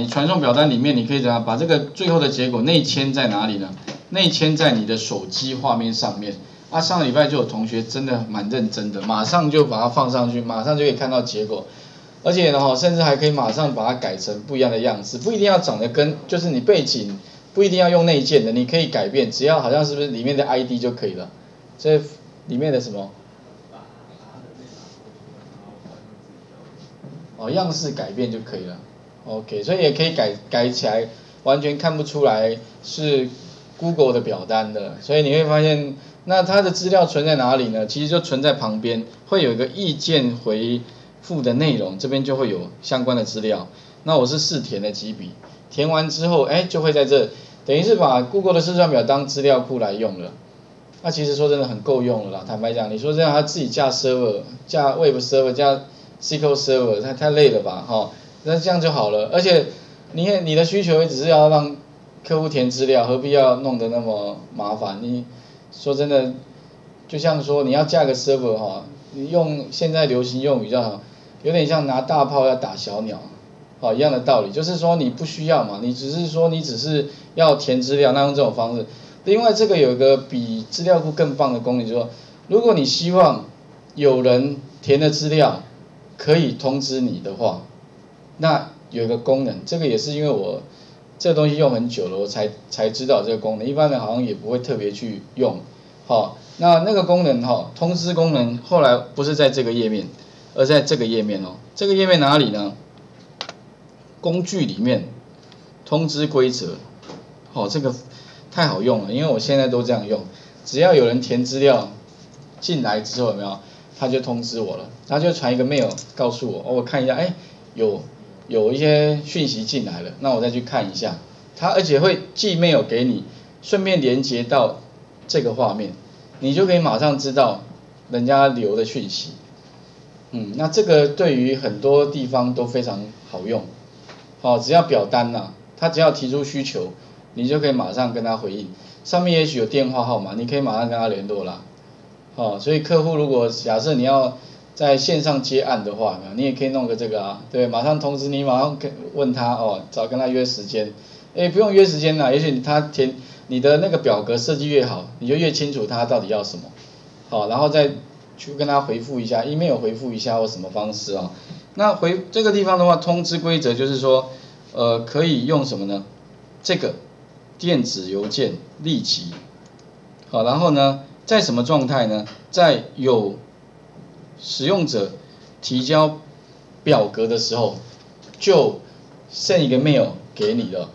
你传送表单里面，你可以怎样把这个最后的结果内嵌在哪里呢？内嵌在你的手机画面上面。啊，上礼拜就有同学真的蛮认真的，马上就把它放上去，马上就可以看到结果。而且呢，哈，甚至还可以马上把它改成不一样的样式，不一定要长得跟，就是你背景不一定要用内建的，你可以改变，只要好像是不是里面的 ID 就可以了。这里面的什么？哦，样式改变就可以了。OK，所以也可以改改起来，完全看不出来是 Google 的表单的。所以你会发现，那它的资料存在哪里呢？其实就存在旁边，会有一个意见回复的内容，这边就会有相关的资料。那我是试填了几笔，填完之后，哎，就会在这，等于是把 Google 的试算表当资料库来用了。那其实说真的很够用了啦。坦白讲，你说这样他自己架 server，架 Web server，架 SQL server，太太累了吧，哈。那这样就好了，而且你看你的需求也只是要让客户填资料，何必要弄得那么麻烦？你说真的，就像说你要架个 server 哈，你用现在流行用语叫，有点像拿大炮要打小鸟，好一样的道理，就是说你不需要嘛，你只是说你只是要填资料，那用这种方式。另外这个有一个比资料库更棒的功能，就是说，如果你希望有人填的资料可以通知你的话。那有一个功能，这个也是因为我这个东西用很久了，我才才知道这个功能。一般人好像也不会特别去用。好，那那个功能哈，通知功能后来不是在这个页面，而在这个页面哦。这个页面哪里呢？工具里面通知规则。好，这个太好用了，因为我现在都这样用。只要有人填资料进来之后，有没有？他就通知我了，他就传一个 mail 告诉我，我看一下，哎，有。有一些讯息进来了，那我再去看一下，它而且会既没有给你，顺便连接到这个画面，你就可以马上知道人家留的讯息。嗯，那这个对于很多地方都非常好用。好，只要表单呐，他只要提出需求，你就可以马上跟他回应。上面也许有电话号码，你可以马上跟他联络啦。好，所以客户如果假设你要。在线上接案的话，你也可以弄个这个啊，对，马上通知你，马上跟问他哦，早跟他约时间，哎，不用约时间啦，也许他填你的那个表格设计越好，你就越清楚他到底要什么，好，然后再去跟他回复一下，email 回复一下或什么方式啊，那回这个地方的话，通知规则就是说，呃，可以用什么呢？这个电子邮件立即，好，然后呢，在什么状态呢？在有使用者提交表格的时候，就 send 一个 mail 给你了。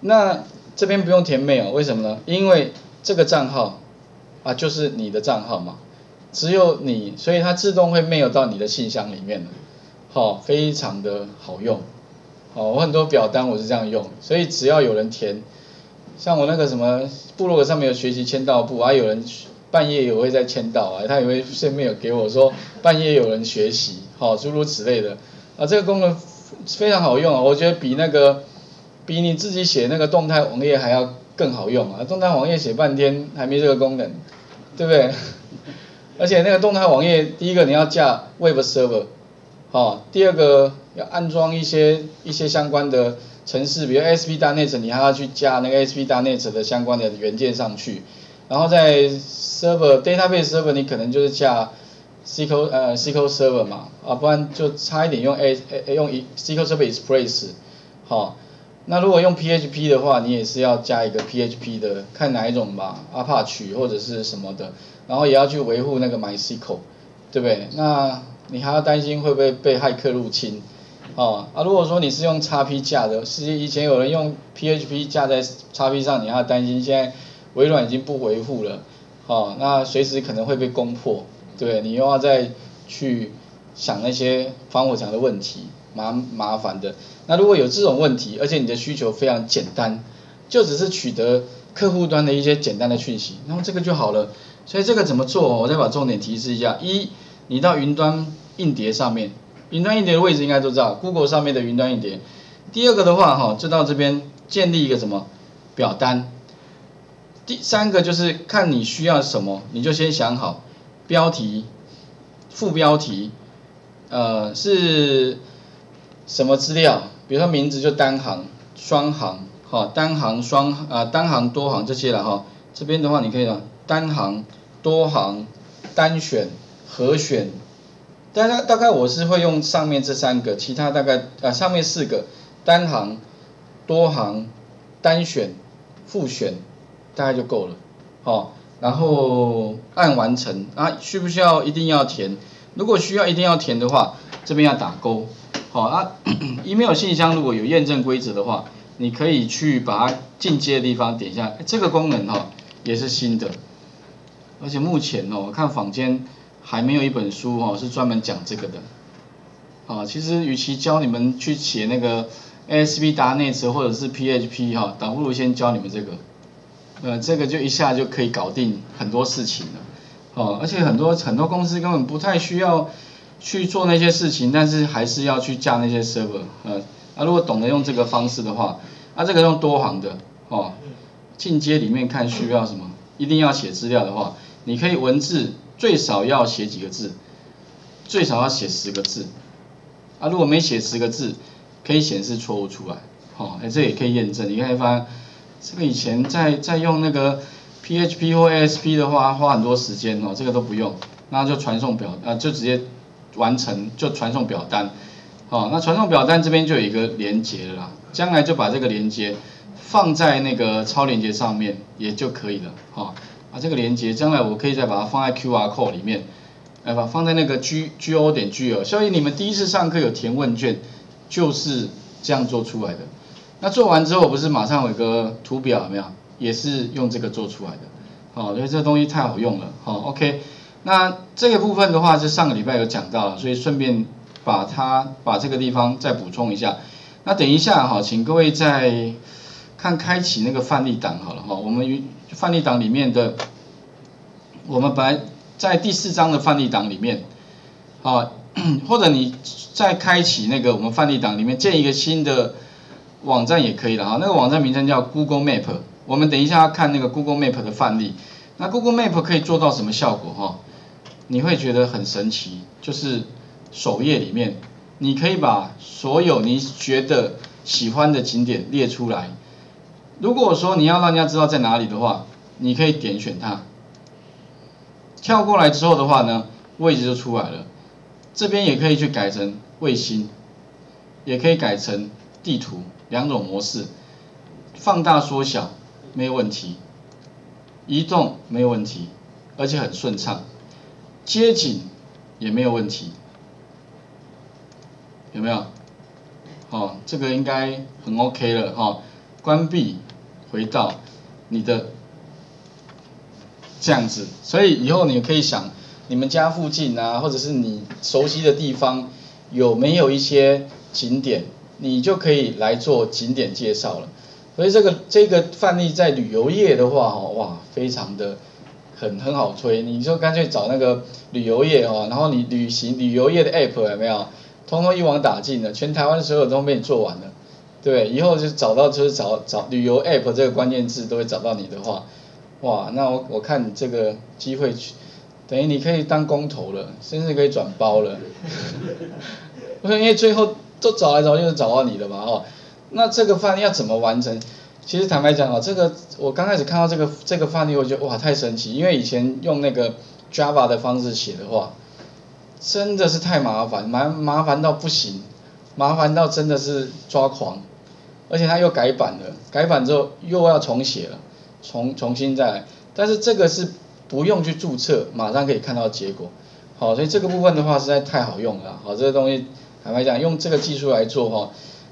那这边不用填 mail，为什么呢？因为这个账号啊就是你的账号嘛，只有你，所以它自动会 mail 到你的信箱里面了。好，非常的好用。好，我很多表单我是这样用，所以只要有人填，像我那个什么部落格上面有学习签到簿，还有人。半夜也会在签到啊，他也会顺便有给我说半夜有人学习，好诸如此类的啊，这个功能非常好用啊，我觉得比那个比你自己写那个动态网页还要更好用啊，动态网页写半天还没这个功能，对不对？而且那个动态网页，第一个你要架 Web Server，好，第二个要安装一些一些相关的程式，比如 ASP.NET，你还要去加那个 ASP.NET 的相关的元件上去。然后在 server database server 你可能就是加 SQL 呃 SQL server 嘛，啊不然就差一点用 A A 用 SQL server express，好，那如果用 PHP 的话，你也是要加一个 PHP 的，看哪一种吧，Apache 或者是什么的，然后也要去维护那个 MySQL，对不对？那你还要担心会不会被骇客入侵，哦，啊如果说你是用 XP 架的，是以前有人用 PHP 架在 XP 上，你还要担心现在。微软已经不维护了，好，那随时可能会被攻破，对你又要再去想那些防火墙的问题，麻麻烦的。那如果有这种问题，而且你的需求非常简单，就只是取得客户端的一些简单的讯息，然后这个就好了。所以这个怎么做？我再把重点提示一下：一，你到云端硬碟上面，云端硬碟的位置应该都知道，Google 上面的云端硬碟。第二个的话，哈，就到这边建立一个什么表单。第三个就是看你需要什么，你就先想好标题、副标题，呃是什么资料，比如说名字就单行、双行，哈，单行、双啊单行、多行这些了哈。这边的话你可以，单行、多行、单选、合选。大概大概我是会用上面这三个，其他大概啊上面四个单行、多行、单选、复选，大概就够了，好，然后按完成啊，需不需要一定要填？如果需要一定要填的话，这边要打勾，好啊，email 信箱如果有验证规则的话，你可以去把它进阶的地方点一下，这个功能哈也是新的，而且目前哦我看坊间。还没有一本书哈是专门讲这个的，啊，其实与其教你们去写那个 ASP 答内词或者是 PHP 哈，倒不如先教你们这个，呃，这个就一下就可以搞定很多事情了，哦，而且很多很多公司根本不太需要去做那些事情，但是还是要去架那些 server，呃，啊，如果懂得用这个方式的话，啊，这个用多行的，哦，进阶里面看需要什么，一定要写资料的话，你可以文字。最少要写几个字，最少要写十个字，啊，如果没写十个字，可以显示错误出来，好，哎，这也可以验证。你可以发现，这个以前在在用那个 PHP 或 ASP 的话，花很多时间哦，这个都不用，那就传送表，啊，就直接完成，就传送表单，好，那传送表单这边就有一个连接了，将来就把这个连接放在那个超连接上面也就可以了，好。啊，这个连接将来我可以再把它放在 QR code 里面，来把放在那个 G G O 点 G O。所以你们第一次上课有填问卷，就是这样做出来的。那做完之后不是马上有个图表有没有？也是用这个做出来的。好，因为这东西太好用了。好，OK。那这个部分的话是上个礼拜有讲到，所以顺便把它把这个地方再补充一下。那等一下哈，请各位再看开启那个范例档好了哈，我们。范例档里面的，我们本来在第四章的范例档里面，啊，或者你再开启那个我们范例档里面建一个新的网站也可以了啊，那个网站名称叫 Google Map，我们等一下要看那个 Google Map 的范例，那 Google Map 可以做到什么效果哈？你会觉得很神奇，就是首页里面你可以把所有你觉得喜欢的景点列出来。如果说你要让人家知道在哪里的话，你可以点选它，跳过来之后的话呢，位置就出来了。这边也可以去改成卫星，也可以改成地图，两种模式，放大缩小没有问题，移动没有问题，而且很顺畅，街景也没有问题，有没有？哦，这个应该很 OK 了哈，关闭。回到你的这样子，所以以后你可以想，你们家附近啊，或者是你熟悉的地方，有没有一些景点，你就可以来做景点介绍了。所以这个这个范例在旅游业的话，哈，哇，非常的很很好推。你就干脆找那个旅游业哦，然后你旅行旅游业的 app 有没有，通通一网打尽了，全台湾所有都被你做完了。对，以后就找到就是找找旅游 app 这个关键字都会找到你的话，哇，那我我看你这个机会去，等于你可以当工头了，甚至可以转包了。因为最后都找来找去就找到你了嘛，哦，那这个范例要怎么完成？其实坦白讲啊，这个我刚开始看到这个这个范例，我觉得哇太神奇，因为以前用那个 Java 的方式写的话，真的是太麻烦，麻麻烦到不行，麻烦到真的是抓狂。而且它又改版了，改版之后又要重写了，重重新再来。但是这个是不用去注册，马上可以看到结果。好，所以这个部分的话实在太好用了。好，这个东西坦白讲，用这个技术来做哈，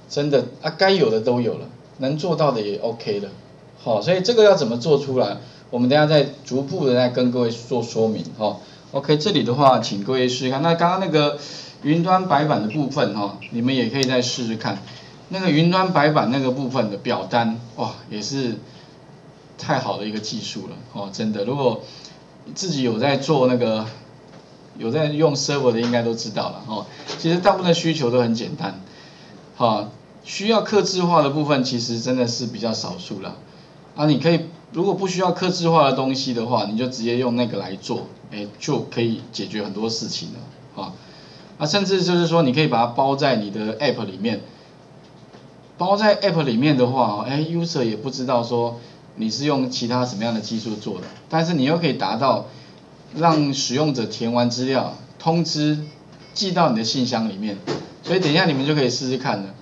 真的啊该有的都有了，能做到的也 OK 了。好，所以这个要怎么做出来，我们等下再逐步的再跟各位做说明。哈，OK，这里的话请各位试试看。那刚刚那个云端白板的部分哈，你们也可以再试试看。那个云端白板那个部分的表单，哇，也是太好的一个技术了，哦，真的，如果自己有在做那个，有在用 server 的，应该都知道了，哦，其实大部分的需求都很简单，好，需要刻字化的部分其实真的是比较少数了，啊，你可以如果不需要刻字化的东西的话，你就直接用那个来做，哎，就可以解决很多事情了，啊，啊，甚至就是说你可以把它包在你的 app 里面。包在 App 里面的话，哎，User 也不知道说你是用其他什么样的技术做的，但是你又可以达到让使用者填完资料，通知寄到你的信箱里面，所以等一下你们就可以试试看了，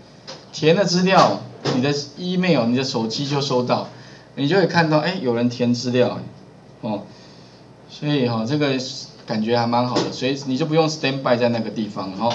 填了资料，你的 email 你的手机就收到，你就会看到哎有人填资料，哦，所以哈这个感觉还蛮好的，所以你就不用 stand by 在那个地方，哈。